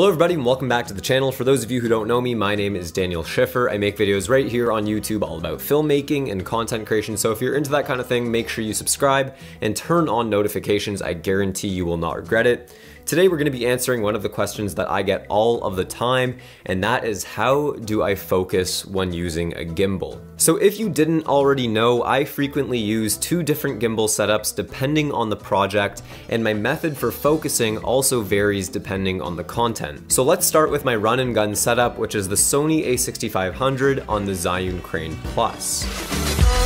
Hello everybody and welcome back to the channel. For those of you who don't know me, my name is Daniel Schiffer. I make videos right here on YouTube all about filmmaking and content creation. So if you're into that kind of thing, make sure you subscribe and turn on notifications. I guarantee you will not regret it. Today we're going to be answering one of the questions that I get all of the time, and that is how do I focus when using a gimbal? So if you didn't already know, I frequently use two different gimbal setups depending on the project, and my method for focusing also varies depending on the content. So let's start with my run and gun setup, which is the Sony a6500 on the Zhiyun Crane Plus.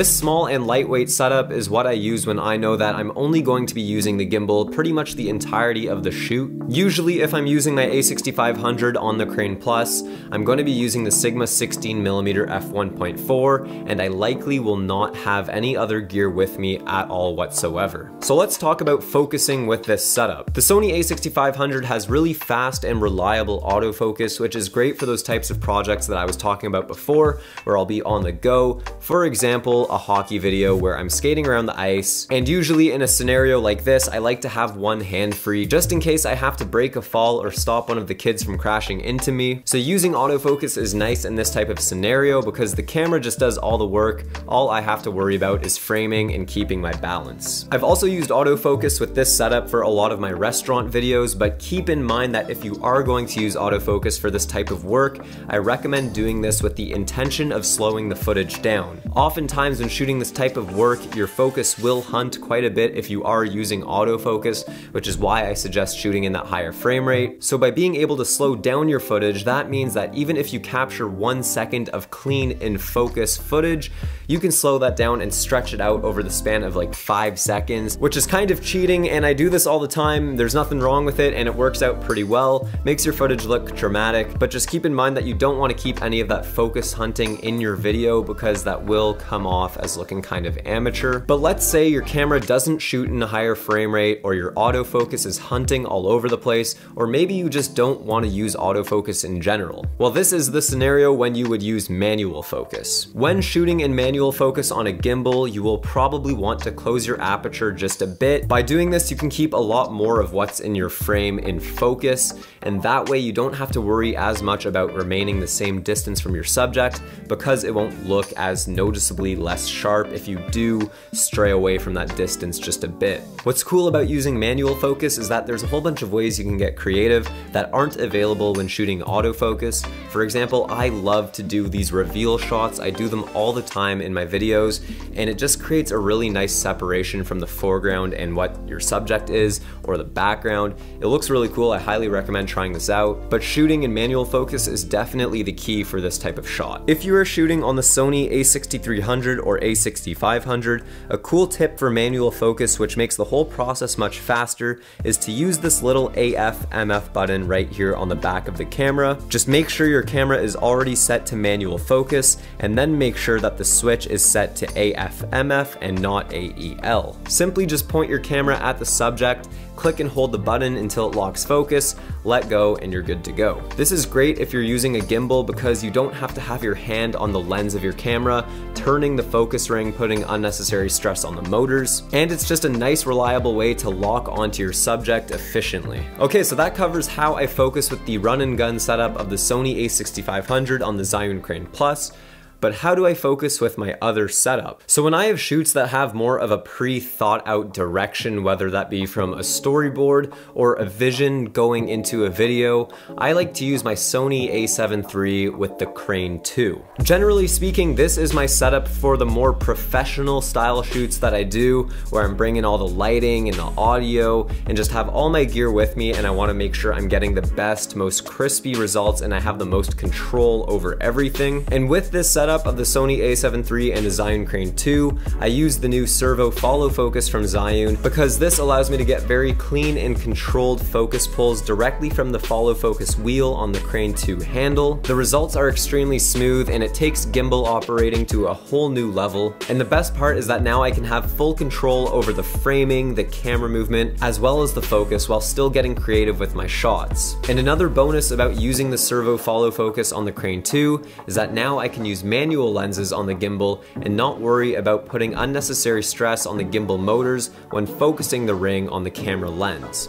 This small and lightweight setup is what I use when I know that I'm only going to be using the gimbal pretty much the entirety of the shoot. Usually if I'm using my a6500 on the Crane Plus, I'm going to be using the Sigma 16mm f1.4 and I likely will not have any other gear with me at all whatsoever. So let's talk about focusing with this setup. The Sony a6500 has really fast and reliable autofocus which is great for those types of projects that I was talking about before where I'll be on the go. For example, a hockey video where I'm skating around the ice, and usually in a scenario like this, I like to have one hand free just in case I have to break a fall or stop one of the kids from crashing into me. So using autofocus is nice in this type of scenario because the camera just does all the work. All I have to worry about is framing and keeping my balance. I've also used autofocus with this setup for a lot of my restaurant videos, but keep in mind that if you are going to use autofocus for this type of work, I recommend doing this with the intention of slowing the footage down. Oftentimes times when shooting this type of work, your focus will hunt quite a bit if you are using autofocus, which is why I suggest shooting in that higher frame rate. So by being able to slow down your footage, that means that even if you capture one second of clean in focus footage, you can slow that down and stretch it out over the span of like five seconds, which is kind of cheating and I do this all the time. There's nothing wrong with it and it works out pretty well. Makes your footage look dramatic, but just keep in mind that you don't want to keep any of that focus hunting in your video because that will come off as looking kind of amateur. But let's say your camera doesn't shoot in a higher frame rate or your autofocus is hunting all over the place, or maybe you just don't want to use autofocus in general. Well, this is the scenario when you would use manual focus. When shooting in manual manual focus on a gimbal, you will probably want to close your aperture just a bit. By doing this, you can keep a lot more of what's in your frame in focus, and that way you don't have to worry as much about remaining the same distance from your subject because it won't look as noticeably less sharp if you do stray away from that distance just a bit. What's cool about using manual focus is that there's a whole bunch of ways you can get creative that aren't available when shooting autofocus. For example, I love to do these reveal shots. I do them all the time in my videos, and it just creates a really nice separation from the foreground and what your subject is or the background. It looks really cool, I highly recommend trying this out, but shooting in manual focus is definitely the key for this type of shot. If you are shooting on the Sony a6300 or a6500, a cool tip for manual focus which makes the whole process much faster is to use this little AF MF button right here on the back of the camera. Just make sure your camera is already set to manual focus and then make sure that the switch is set to AFMF and not AEL. Simply just point your camera at the subject, click and hold the button until it locks focus, let go, and you're good to go. This is great if you're using a gimbal because you don't have to have your hand on the lens of your camera, turning the focus ring, putting unnecessary stress on the motors, and it's just a nice reliable way to lock onto your subject efficiently. Okay, so that covers how I focus with the run and gun setup of the Sony a6500 on the Zhiyun Crane Plus but how do I focus with my other setup? So when I have shoots that have more of a pre-thought out direction, whether that be from a storyboard or a vision going into a video, I like to use my Sony a7 III with the Crane 2. Generally speaking, this is my setup for the more professional style shoots that I do, where I'm bringing all the lighting and the audio and just have all my gear with me and I wanna make sure I'm getting the best, most crispy results and I have the most control over everything. And with this setup, setup of the Sony a7 III and the Zhiyun Crane 2, I used the new servo follow focus from Zhiyun because this allows me to get very clean and controlled focus pulls directly from the follow focus wheel on the Crane 2 handle. The results are extremely smooth and it takes gimbal operating to a whole new level. And the best part is that now I can have full control over the framing, the camera movement, as well as the focus while still getting creative with my shots. And another bonus about using the servo follow focus on the Crane 2 is that now I can use manual lenses on the gimbal and not worry about putting unnecessary stress on the gimbal motors when focusing the ring on the camera lens.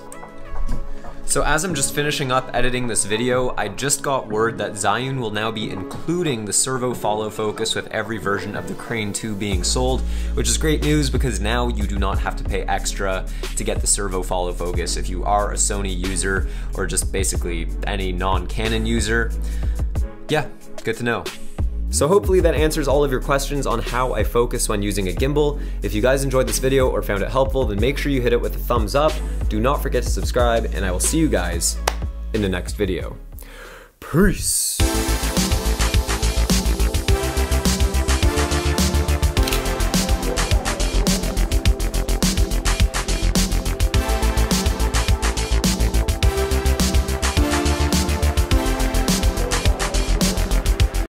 So as I'm just finishing up editing this video, I just got word that Zhiyun will now be including the servo follow focus with every version of the Crane 2 being sold, which is great news because now you do not have to pay extra to get the servo follow focus if you are a Sony user or just basically any non-Canon user. Yeah, good to know. So hopefully that answers all of your questions on how I focus when using a gimbal. If you guys enjoyed this video or found it helpful, then make sure you hit it with a thumbs up. Do not forget to subscribe, and I will see you guys in the next video. Peace!